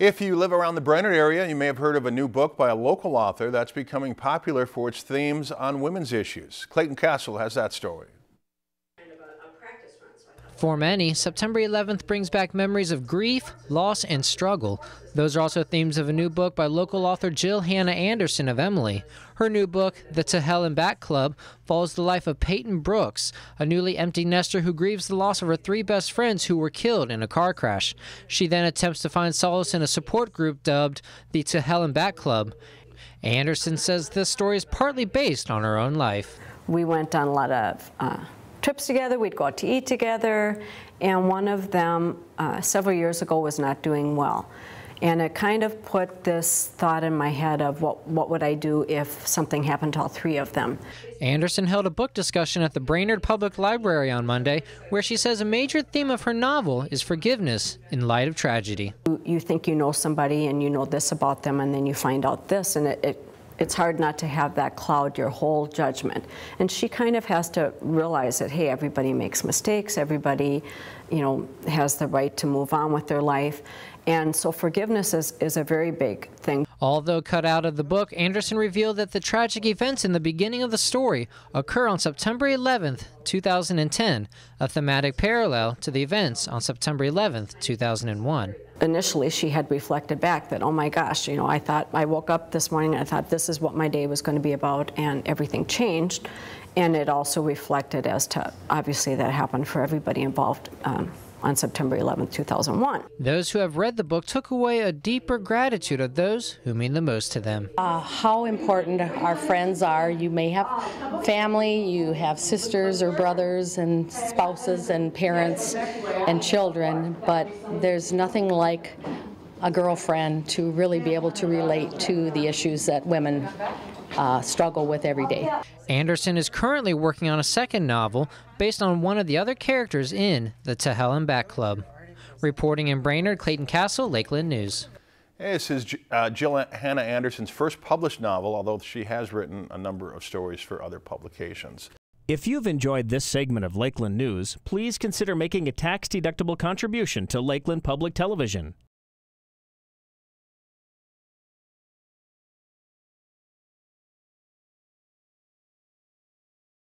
If you live around the Brainerd area, you may have heard of a new book by a local author that's becoming popular for its themes on women's issues. Clayton Castle has that story. For many, September 11th brings back memories of grief, loss, and struggle. Those are also themes of a new book by local author Jill Hannah Anderson of Emily. Her new book, The To Hell and Back Club, follows the life of Peyton Brooks, a newly empty nester who grieves the loss of her three best friends who were killed in a car crash. She then attempts to find solace in a support group dubbed the To Hell and Back Club. Anderson says this story is partly based on her own life. We went on a lot of uh, trips together, we'd go out to eat together, and one of them uh, several years ago was not doing well. And it kind of put this thought in my head of what, what would I do if something happened to all three of them. Anderson held a book discussion at the Brainerd Public Library on Monday where she says a major theme of her novel is forgiveness in light of tragedy. You think you know somebody and you know this about them and then you find out this and it, it it's hard not to have that cloud your whole judgment. And she kind of has to realize that, hey, everybody makes mistakes, everybody, you know, has the right to move on with their life. And so forgiveness is, is a very big thing. Although cut out of the book, Anderson revealed that the tragic events in the beginning of the story occur on September 11, 2010, a thematic parallel to the events on September 11, 2001 initially she had reflected back that, oh my gosh, you know, I thought, I woke up this morning and I thought this is what my day was going to be about, and everything changed. And it also reflected as to, obviously, that happened for everybody involved. Um, on September 11, 2001. Those who have read the book took away a deeper gratitude of those who mean the most to them. Uh, how important our friends are. You may have family, you have sisters or brothers and spouses and parents and children, but there's nothing like a girlfriend to really be able to relate to the issues that women uh, struggle with every day. Anderson is currently working on a second novel based on one of the other characters in the To Hell and Back Club. Reporting in Brainerd, Clayton Castle, Lakeland News. This is uh, Jill Hannah Anderson's first published novel, although she has written a number of stories for other publications. If you've enjoyed this segment of Lakeland News, please consider making a tax-deductible contribution to Lakeland Public Television.